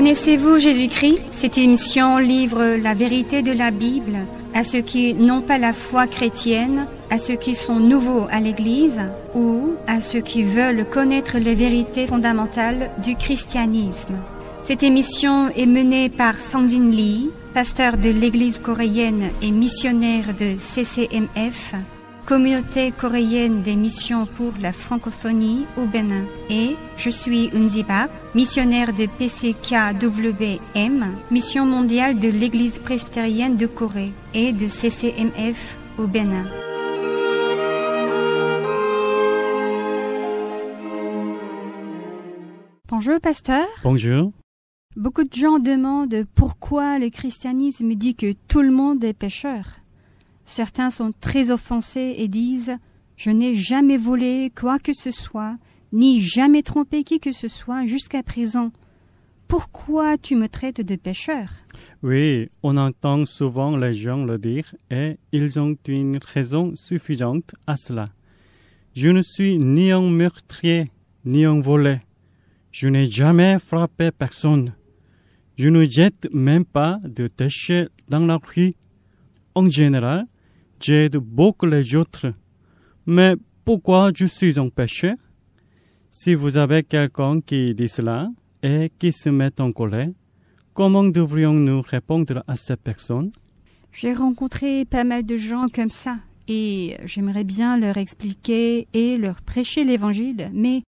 Connaissez-vous Jésus-Christ? Cette émission livre la vérité de la Bible à ceux qui n'ont pas la foi chrétienne, à ceux qui sont nouveaux à l'Église ou à ceux qui veulent connaître les vérités fondamentales du christianisme. Cette émission est menée par Sangin Lee, pasteur de l'Église coréenne et missionnaire de CCMF, communauté coréenne des missions pour la francophonie au Bénin. Et je suis Unzi Bak, missionnaire de PCKWM, mission mondiale de l'Église presbytérienne de Corée et de CCMF au Bénin. Bonjour pasteur. Bonjour. Beaucoup de gens demandent pourquoi le christianisme dit que tout le monde est pécheur. Certains sont très offensés et disent Je n'ai jamais volé quoi que ce soit, ni jamais trompé qui que ce soit jusqu'à présent. Pourquoi tu me traites de pécheur Oui, on entend souvent les gens le dire et ils ont une raison suffisante à cela. Je ne suis ni un meurtrier, ni un volé. Je n'ai jamais frappé personne. Je ne jette même pas de déchets dans la rue. En général, j'aide beaucoup les autres. Mais pourquoi je suis pécheur Si vous avez quelqu'un qui dit cela et qui se met en colère, comment devrions-nous répondre à cette personne? J'ai rencontré pas mal de gens comme ça et j'aimerais bien leur expliquer et leur prêcher l'Évangile, mais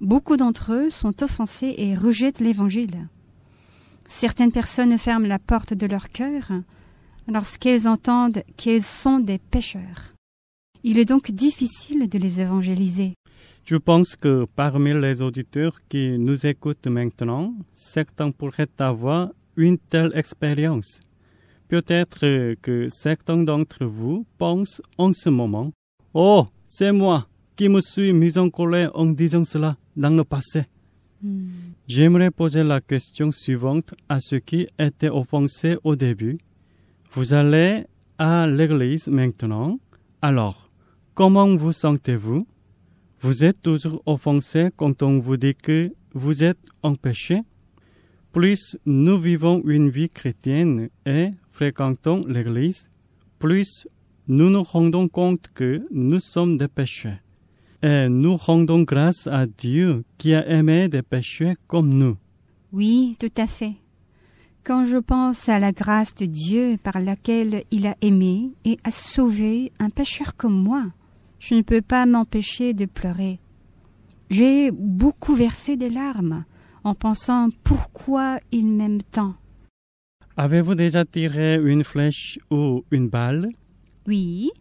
beaucoup d'entre eux sont offensés et rejettent l'Évangile. Certaines personnes ferment la porte de leur cœur lorsqu'elles entendent qu'elles sont des pécheurs. Il est donc difficile de les évangéliser. Je pense que parmi les auditeurs qui nous écoutent maintenant, certains pourraient avoir une telle expérience. Peut-être que certains d'entre vous pensent en ce moment Oh, c'est moi qui me suis mis en colère en disant cela dans le passé. Hmm. J'aimerais poser la question suivante à ceux qui étaient offensés au début. Vous allez à l'église maintenant. Alors, comment vous sentez-vous? Vous êtes toujours offensé quand on vous dit que vous êtes en péché? Plus nous vivons une vie chrétienne et fréquentons l'église, plus nous nous rendons compte que nous sommes des péchés. Et nous rendons grâce à Dieu qui a aimé des péchés comme nous. Oui, tout à fait. Quand je pense à la grâce de Dieu par laquelle il a aimé et a sauvé un pécheur comme moi, je ne peux pas m'empêcher de pleurer. J'ai beaucoup versé des larmes en pensant pourquoi il m'aime tant. Avez-vous déjà tiré une flèche ou une balle? Oui,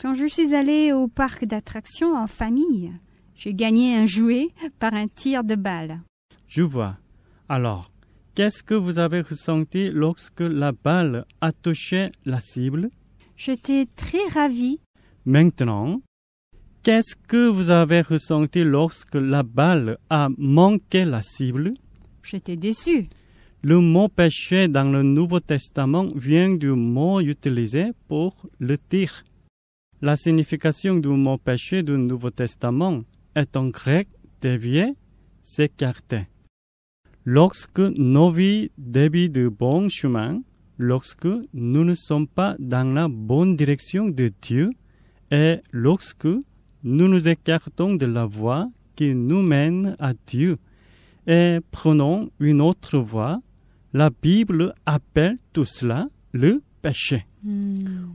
quand je suis allée au parc d'attractions en famille, j'ai gagné un jouet par un tir de balle. Je vois. Alors, qu'est-ce que vous avez ressenti lorsque la balle a touché la cible? J'étais très ravie. Maintenant, qu'est-ce que vous avez ressenti lorsque la balle a manqué la cible? J'étais déçue. Le mot péché dans le Nouveau Testament vient du mot utilisé pour le tir. La signification du mot péché du Nouveau Testament est en grec dévier, s'écarter. Lorsque nos vies dévient du bon chemin, lorsque nous ne sommes pas dans la bonne direction de Dieu et lorsque nous nous écartons de la voie qui nous mène à Dieu et prenons une autre voie, la Bible appelle tout cela le péché. Hmm.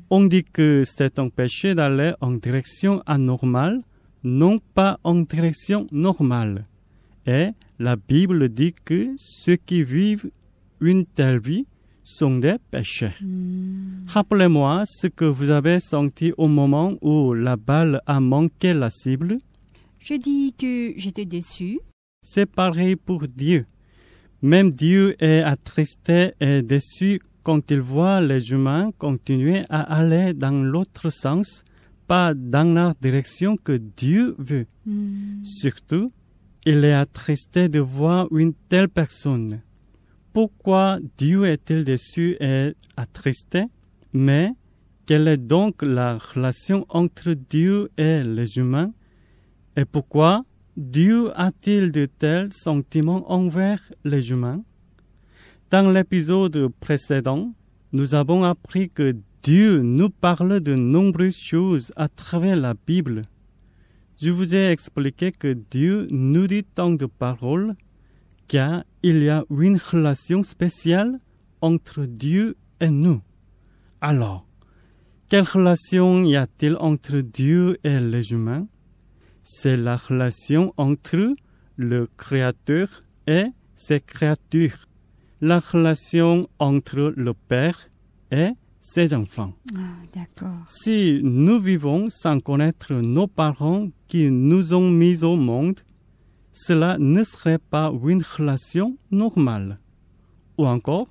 On dit que c'est un péché d'aller en direction anormale, non pas en direction normale. Et la Bible dit que ceux qui vivent une telle vie sont des péchés. Hmm. Rappelez-moi ce que vous avez senti au moment où la balle a manqué la cible. Je dis que j'étais déçue. C'est pareil pour Dieu. Même Dieu est attristé et déçu quand il voit les humains continuer à aller dans l'autre sens, pas dans la direction que Dieu veut. Hmm. Surtout, il est attristé de voir une telle personne. Pourquoi Dieu est-il déçu et attristé? Mais quelle est donc la relation entre Dieu et les humains? Et pourquoi Dieu a-t-il de tels sentiments envers les humains? Dans l'épisode précédent, nous avons appris que Dieu nous parle de nombreuses choses à travers la Bible. Je vous ai expliqué que Dieu nous dit tant de paroles car il y a une relation spéciale entre Dieu et nous. Alors, quelle relation y a-t-il entre Dieu et les humains? C'est la relation entre le Créateur et ses créatures, la relation entre le Père et ses enfants. Ah. Si nous vivons sans connaître nos parents qui nous ont mis au monde, cela ne serait pas une relation normale. Ou encore,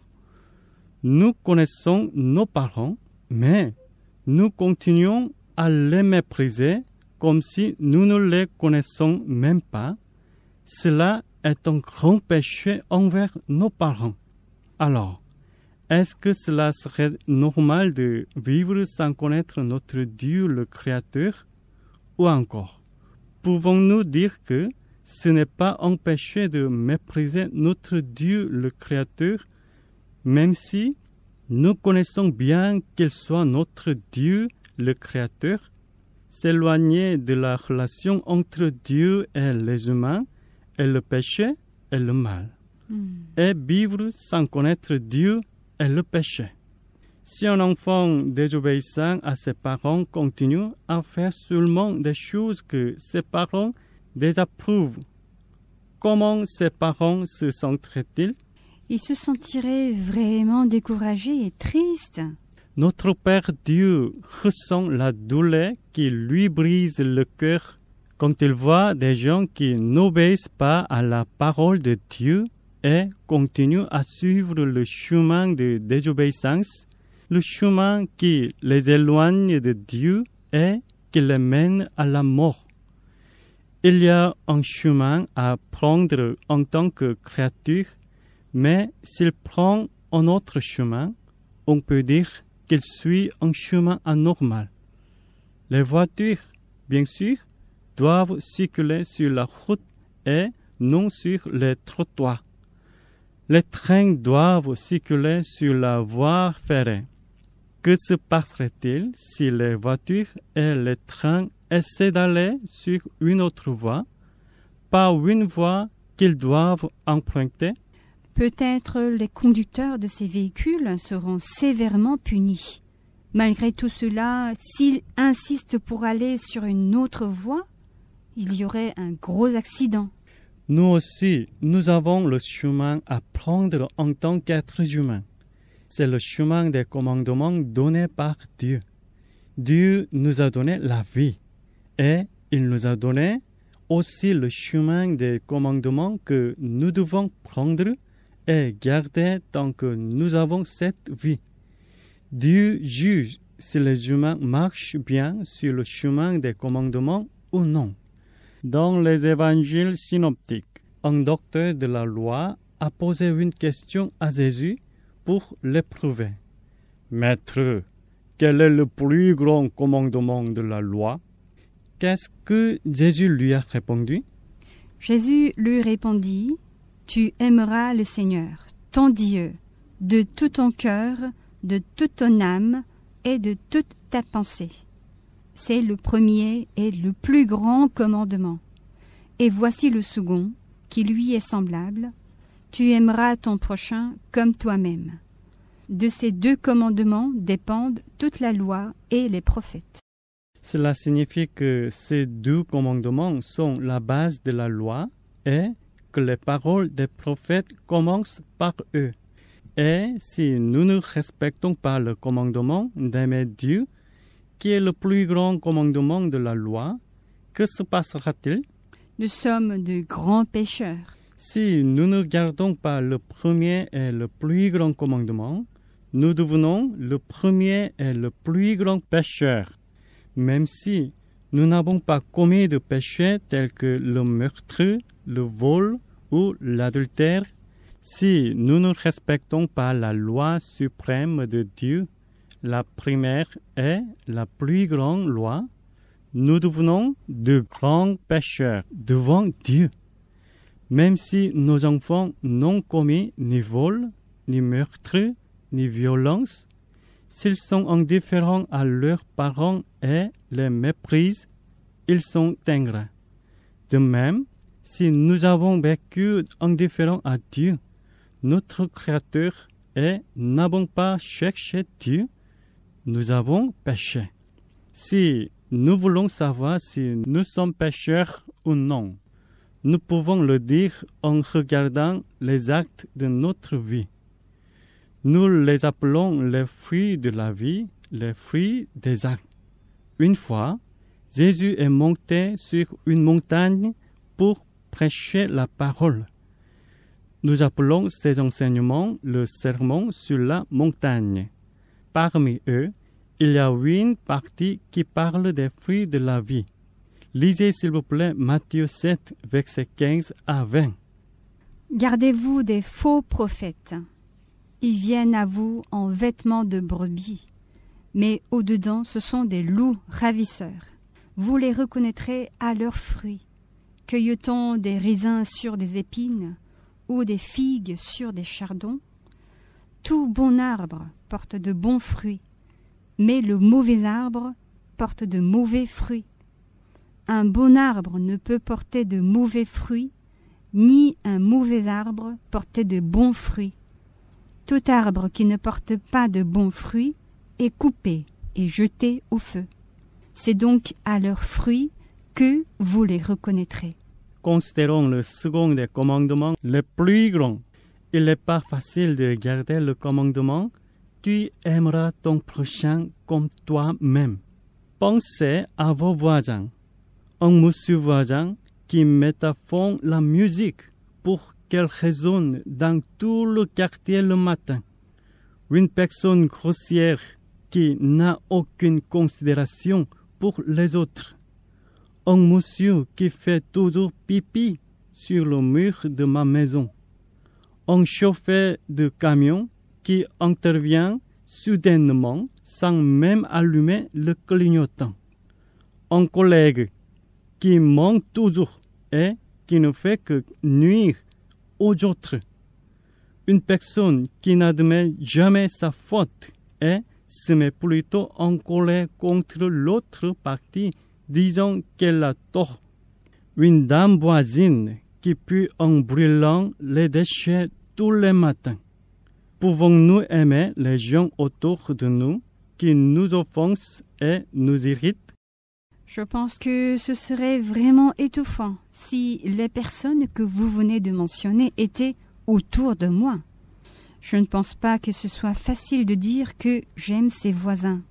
nous connaissons nos parents, mais nous continuons à les mépriser comme si nous ne les connaissons même pas. Cela est un grand péché envers nos parents. Alors, est-ce que cela serait normal de vivre sans connaître notre Dieu le Créateur Ou encore, pouvons-nous dire que ce n'est pas un péché de mépriser notre Dieu le Créateur, même si nous connaissons bien qu'il soit notre Dieu le Créateur, s'éloigner de la relation entre Dieu et les humains est le péché et le mal. Hmm. Et vivre sans connaître Dieu est le péché. Si un enfant désobéissant à ses parents continue à faire seulement des choses que ses parents désapprouvent, comment ses parents se sentiraient-ils Il se sentirait vraiment découragé et triste. Notre Père Dieu ressent la douleur qui lui brise le cœur quand il voit des gens qui n'obéissent pas à la parole de Dieu et continuent à suivre le chemin de désobéissance, le chemin qui les éloigne de Dieu et qui les mène à la mort. Il y a un chemin à prendre en tant que créature, mais s'il prend un autre chemin, on peut dire qu'il suit un chemin anormal. Les voitures, bien sûr, doivent circuler sur la route et non sur les trottoirs. Les trains doivent circuler sur la voie ferrée. Que se passerait-il si les voitures et les trains essaient d'aller sur une autre voie, pas une voie qu'ils doivent emprunter? Peut-être les conducteurs de ces véhicules seront sévèrement punis. Malgré tout cela, s'ils insistent pour aller sur une autre voie, il y aurait un gros accident. Nous aussi, nous avons le chemin à prendre en tant qu'êtres humains. C'est le chemin des commandements donnés par Dieu. Dieu nous a donné la vie et il nous a donné aussi le chemin des commandements que nous devons prendre et garder tant que nous avons cette vie. Dieu juge si les humains marchent bien sur le chemin des commandements ou non. Dans les évangiles synoptiques, un docteur de la loi a posé une question à Jésus pour l'éprouver. Maître, quel est le plus grand commandement de la loi? Qu'est-ce que Jésus lui a répondu? Jésus lui répondit Tu aimeras le Seigneur, ton Dieu, de tout ton cœur, de toute ton âme et de toute ta pensée. C'est le premier et le plus grand commandement. Et voici le second, qui lui est semblable. Tu aimeras ton prochain comme toi-même. De ces deux commandements dépendent toute la loi et les prophètes. Cela signifie que ces deux commandements sont la base de la loi et que les paroles des prophètes commencent par eux. Et si nous ne respectons pas le commandement d'aimer Dieu, qui est le plus grand commandement de la loi, que se passera-t-il? Nous sommes de grands pécheurs. Si nous ne gardons pas le premier et le plus grand commandement, nous devenons le premier et le plus grand pécheur. Même si nous n'avons pas commis de péchés tels que le meurtre, le vol ou l'adultère, si nous ne respectons pas la loi suprême de Dieu, la première et la plus grande loi, nous devenons de grands pécheurs devant Dieu. Même si nos enfants n'ont commis ni vol, ni meurtre, ni violence, s'ils sont indifférents à leurs parents et les méprisent, ils sont ingres. De même, si nous avons vécu indifférents à Dieu, notre Créateur, et n'avons pas cherché Dieu, nous avons péché. Si nous voulons savoir si nous sommes pécheurs ou non, nous pouvons le dire en regardant les actes de notre vie. Nous les appelons les fruits de la vie, les fruits des actes. Une fois, Jésus est monté sur une montagne pour prêcher la parole. Nous appelons ces enseignements le sermon sur la montagne. Parmi eux, il y a une partie qui parle des fruits de la vie. Lisez s'il vous plaît Matthieu 7, versets 15 à 20. Gardez-vous des faux prophètes. Ils viennent à vous en vêtements de brebis, mais au-dedans ce sont des loups ravisseurs. Vous les reconnaîtrez à leurs fruits. Cueille-t-on des raisins sur des épines ou des figues sur des chardons Tout bon arbre porte de bons fruits, mais le mauvais arbre porte de mauvais fruits. Un bon arbre ne peut porter de mauvais fruits, ni un mauvais arbre porter de bons fruits. Tout arbre qui ne porte pas de bons fruits est coupé et jeté au feu. C'est donc à leurs fruits que vous les reconnaîtrez. Considérons le second des commandements le plus grand. Il n'est pas facile de garder le commandement Tu aimeras ton prochain comme toi-même. Pensez à vos voisins. Un monsieur voisin qui met à fond la musique pour qu'elle résonne dans tout le quartier le matin. Une personne grossière qui n'a aucune considération pour les autres. Un monsieur qui fait toujours pipi sur le mur de ma maison. Un chauffeur de camion qui intervient soudainement sans même allumer le clignotant. Un collègue qui ment toujours et qui ne fait que nuire aux autres. Une personne qui n'admet jamais sa faute et se met plutôt en colère contre l'autre partie, disant qu'elle a tort. Une dame voisine qui en brûlant les déchets tous les matins. Pouvons-nous aimer les gens autour de nous qui nous offensent et nous irritent? Je pense que ce serait vraiment étouffant si les personnes que vous venez de mentionner étaient autour de moi. Je ne pense pas que ce soit facile de dire que j'aime ses voisins.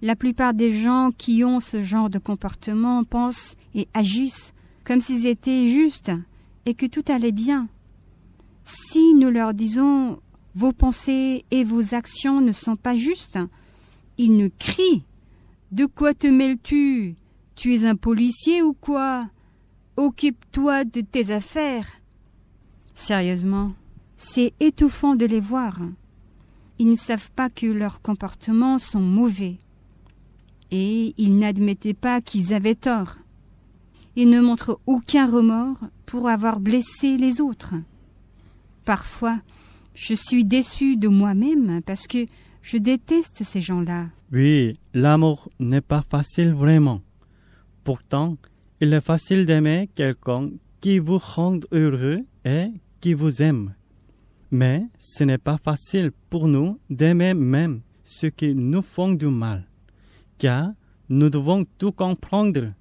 La plupart des gens qui ont ce genre de comportement pensent et agissent comme s'ils étaient justes et que tout allait bien. Si nous leur disons vos pensées et vos actions ne sont pas justes, ils nous crient. De quoi te mêles-tu? Tu es un policier ou quoi? Occupe-toi de tes affaires. Sérieusement, c'est étouffant de les voir. Ils ne savent pas que leurs comportements sont mauvais. Et ils n'admettaient pas qu'ils avaient tort. Ils ne montrent aucun remords pour avoir blessé les autres. Parfois, je suis déçu de moi-même parce que je déteste ces gens-là. Oui, l'amour n'est pas facile vraiment. Pourtant, il est facile d'aimer quelqu'un qui vous rend heureux et qui vous aime. Mais ce n'est pas facile pour nous d'aimer même ceux qui nous font du mal, car nous devons tout comprendre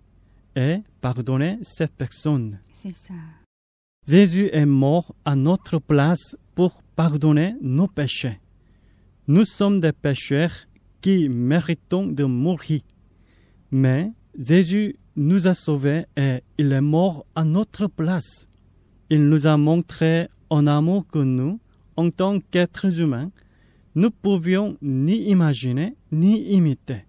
et pardonner cette personne. C'est ça. Jésus est mort à notre place pour pardonner nos péchés. Nous sommes des pécheurs qui méritons de mourir. Mais Jésus nous a sauvés et il est mort à notre place. Il nous a montré en amour que nous, en tant qu'êtres humains, ne pouvions ni imaginer ni imiter.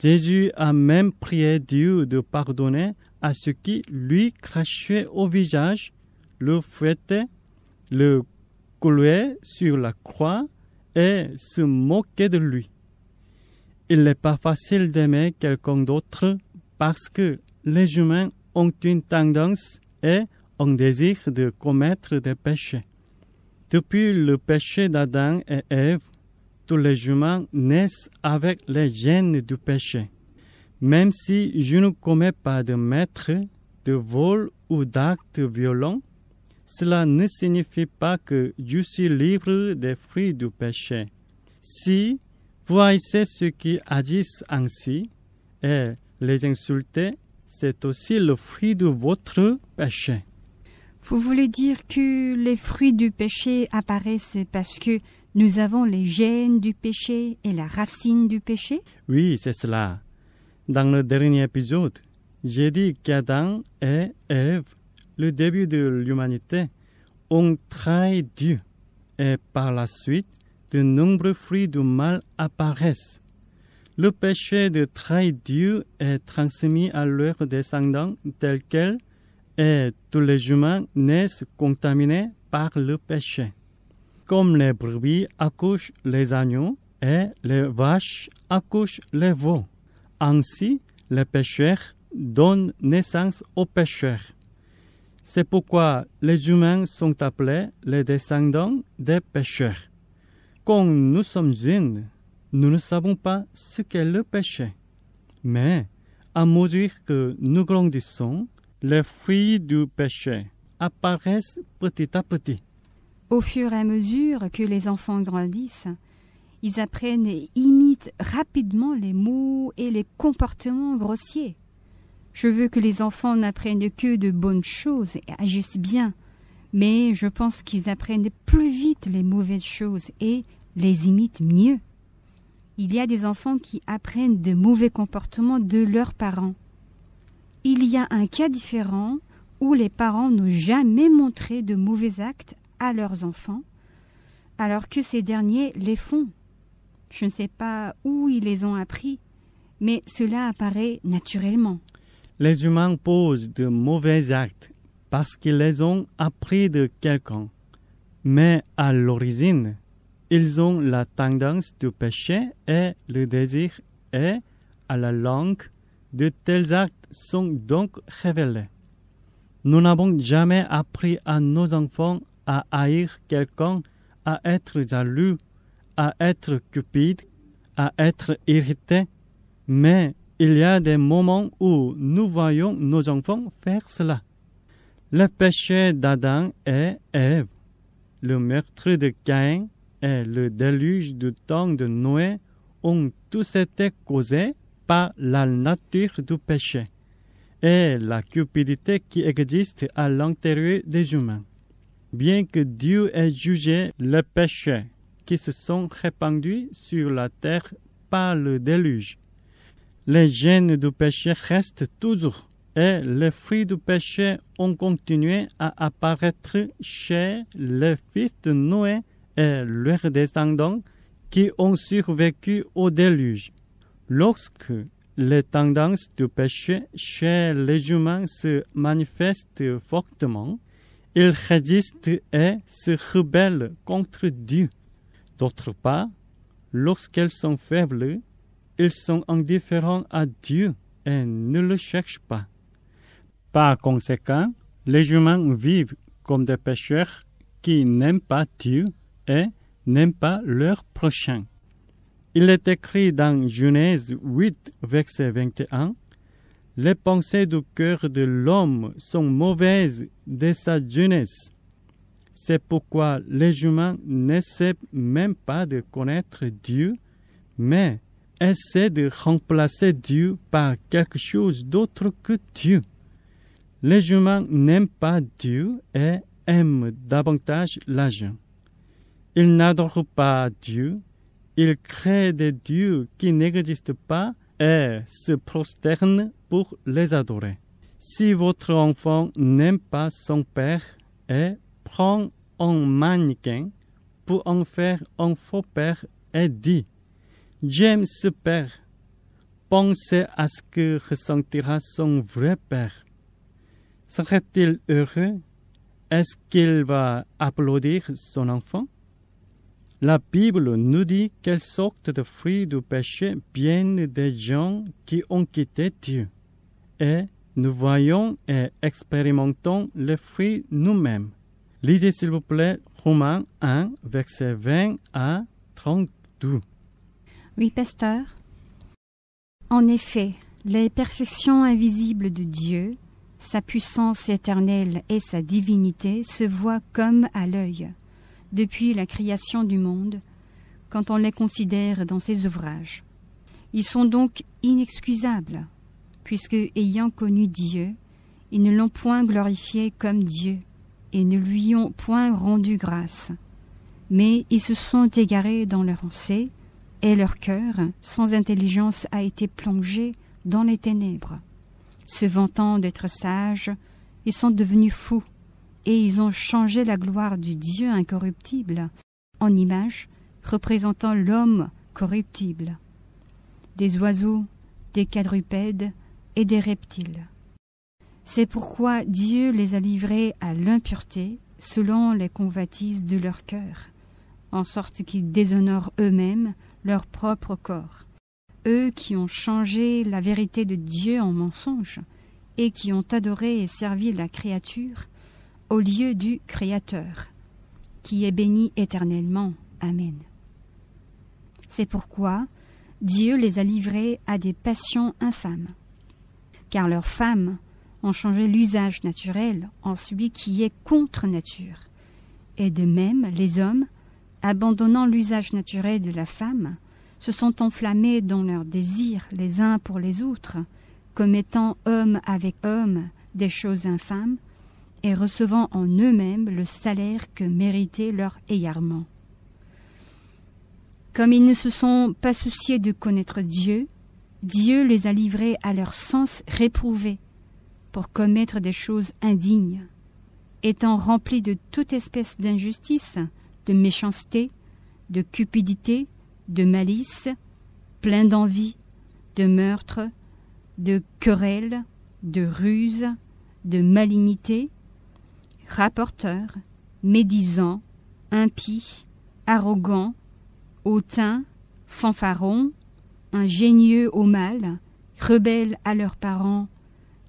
Jésus a même prié Dieu de pardonner à ceux qui lui crachaient au visage, le fouettaient, le clouaient sur la croix et se moquaient de lui. Il n'est pas facile d'aimer quelqu'un d'autre parce que les humains ont une tendance et un désir de commettre des péchés. Depuis le péché d'Adam et Ève, tous les humains naissent avec les gènes du péché. Même si je ne commets pas de maître, de vol ou d'actes violents, cela ne signifie pas que je suis libre des fruits du péché. Si vous haïssez ceux qui agissent ainsi et les insultez, c'est aussi le fruit de votre péché. Vous voulez dire que les fruits du péché apparaissent parce que nous avons les gènes du péché et la racine du péché Oui, c'est cela. Dans le dernier épisode, j'ai dit qu'Adam et Ève, le début de l'humanité, ont trahi Dieu. Et par la suite, de nombreux fruits du mal apparaissent. Le péché de trahir Dieu est transmis à leurs descendants tel quel et tous les humains naissent contaminés par le péché. Comme les brebis accouchent les agneaux et les vaches accouchent les veaux. Ainsi, les pécheurs donnent naissance aux pécheurs. C'est pourquoi les humains sont appelés les descendants des pécheurs. Quand nous sommes jeunes, nous ne savons pas ce qu'est le péché. Mais à mesure que nous grandissons, les fruits du péché apparaissent petit à petit. Au fur et à mesure que les enfants grandissent, ils apprennent et imitent rapidement les mots et les comportements grossiers. Je veux que les enfants n'apprennent que de bonnes choses et agissent bien, mais je pense qu'ils apprennent plus vite les mauvaises choses et les imitent mieux. Il y a des enfants qui apprennent de mauvais comportements de leurs parents. Il y a un cas différent où les parents n'ont jamais montré de mauvais actes à leurs enfants, alors que ces derniers les font. Je ne sais pas où ils les ont appris, mais cela apparaît naturellement. Les humains posent de mauvais actes parce qu'ils les ont appris de quelqu'un. Mais à l'origine, ils ont la tendance du péché et le désir et à la langue. De tels actes sont donc révélés. Nous n'avons jamais appris à nos enfants à haïr quelqu'un, à être jaloux, à être cupide, à être irrité, mais il y a des moments où nous voyons nos enfants faire cela. Le péché d'Adam et Ève, le meurtre de Caïn et le déluge du temps de Noé ont tous été causés par la nature du péché et la cupidité qui existe à l'intérieur des humains. Bien que Dieu ait jugé les péchés qui se sont répandus sur la terre par le déluge, les gènes du péché restent toujours et les fruits du péché ont continué à apparaître chez les fils de Noé et leurs descendants qui ont survécu au déluge. Lorsque les tendances du péché chez les humains se manifestent fortement, ils résistent et se rebellent contre Dieu. D'autre part, lorsqu'elles sont faibles, ils sont indifférents à Dieu et ne le cherchent pas. Par conséquent, les humains vivent comme des pécheurs qui n'aiment pas Dieu et n'aiment pas leur prochain. Il est écrit dans Genèse 8, verset 21, Les pensées du cœur de l'homme sont mauvaises dès sa jeunesse. C'est pourquoi les humains n'essaient même pas de connaître Dieu, mais essaient de remplacer Dieu par quelque chose d'autre que Dieu. Les humains n'aiment pas Dieu et aiment davantage l'argent. Ils n'adorent pas Dieu, ils créent des dieux qui n'existent pas et se prosternent pour les adorer. Si votre enfant n'aime pas son père et prend un mannequin pour en faire un faux père et dit J'aime ce père, pensez à ce que ressentira son vrai père. Serait-il heureux? Est-ce qu'il va applaudir son enfant la Bible nous dit quelle sorte de fruits du péché viennent des gens qui ont quitté Dieu. Et nous voyons et expérimentons les fruits nous-mêmes. Lisez s'il vous plaît Romains 1, verset 20 à 32. Oui, pasteur. En effet, les perfections invisibles de Dieu, sa puissance éternelle et sa divinité se voient comme à l'œil, depuis la création du monde, quand on les considère dans ses ouvrages. Ils sont donc inexcusables, puisque, ayant connu Dieu, ils ne l'ont point glorifié comme Dieu, et ne lui ont point rendu grâce. Mais ils se sont égarés dans leur pensée, et leur cœur, sans intelligence, a été plongé dans les ténèbres. Se vantant d'être sages, ils sont devenus fous, et ils ont changé la gloire du Dieu incorruptible en image représentant l'homme corruptible, des oiseaux, des quadrupèdes et des reptiles. C'est pourquoi Dieu les a livrés à l'impureté selon les convoitises de leur cœur, en sorte qu'ils déshonorent eux-mêmes leur propre corps. Eux qui ont changé la vérité de Dieu en mensonge, et qui ont adoré et servi la créature au lieu du Créateur, qui est béni éternellement. Amen. C'est pourquoi Dieu les a livrés à des passions infâmes, car leurs femmes ont changé l'usage naturel en celui qui est contre nature. Et de même, les hommes, abandonnant l'usage naturel de la femme, se sont enflammés dans leurs désirs les uns pour les autres, commettant homme avec homme des choses infâmes, et recevant en eux-mêmes le salaire que méritait leur égarement. Comme ils ne se sont pas souciés de connaître Dieu, Dieu les a livrés à leur sens réprouvé, pour commettre des choses indignes, étant remplis de toute espèce d'injustice, de méchanceté, de cupidité, de malice, pleins d'envie, de meurtre, de querelles, de ruse, de malignité, rapporteurs, médisants, impies, arrogants, hautains, fanfarons, ingénieux au mal, rebelles à leurs parents,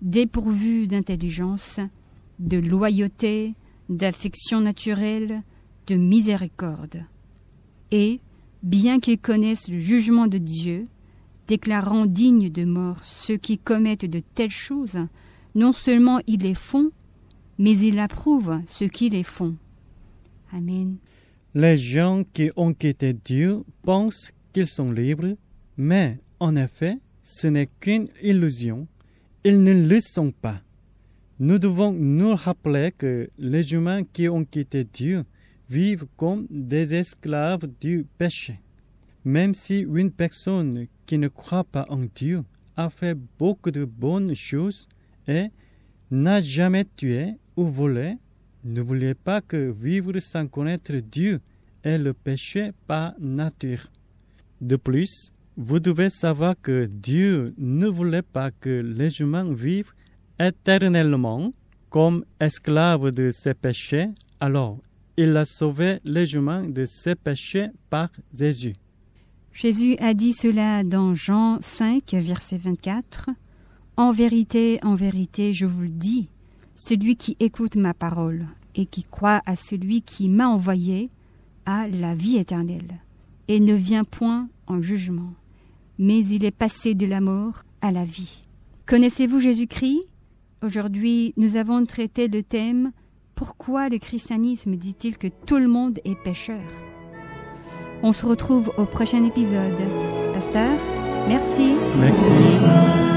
dépourvus d'intelligence, de loyauté, d'affection naturelle, de miséricorde. Et, bien qu'ils connaissent le jugement de Dieu, déclarant dignes de mort ceux qui commettent de telles choses, non seulement ils les font, mais ils approuvent ceux qui les font. Amen. Les gens qui ont quitté Dieu pensent qu'ils sont libres, mais en effet, ce n'est qu'une illusion ils ne le sont pas. Nous devons nous rappeler que les humains qui ont quitté Dieu vivent comme des esclaves du péché. Même si une personne qui ne croit pas en Dieu a fait beaucoup de bonnes choses et n'a jamais tué ou volé, n'oubliez pas que vivre sans connaître Dieu est le péché par nature. De plus, vous devez savoir que Dieu ne voulait pas que les humains vivent éternellement comme esclaves de ses péchés, alors il a sauvé les humains de ses péchés par Jésus. Jésus a dit cela dans Jean 5, verset 24. En vérité, en vérité, je vous le dis, celui qui écoute ma parole et qui croit à celui qui m'a envoyé a la vie éternelle et ne vient point en jugement mais il est passé de la mort à la vie. Connaissez-vous Jésus-Christ? Aujourd'hui, nous avons traité le thème Pourquoi le christianisme dit-il que tout le monde est pécheur? On se retrouve au prochain épisode. Pasteur, merci. Merci.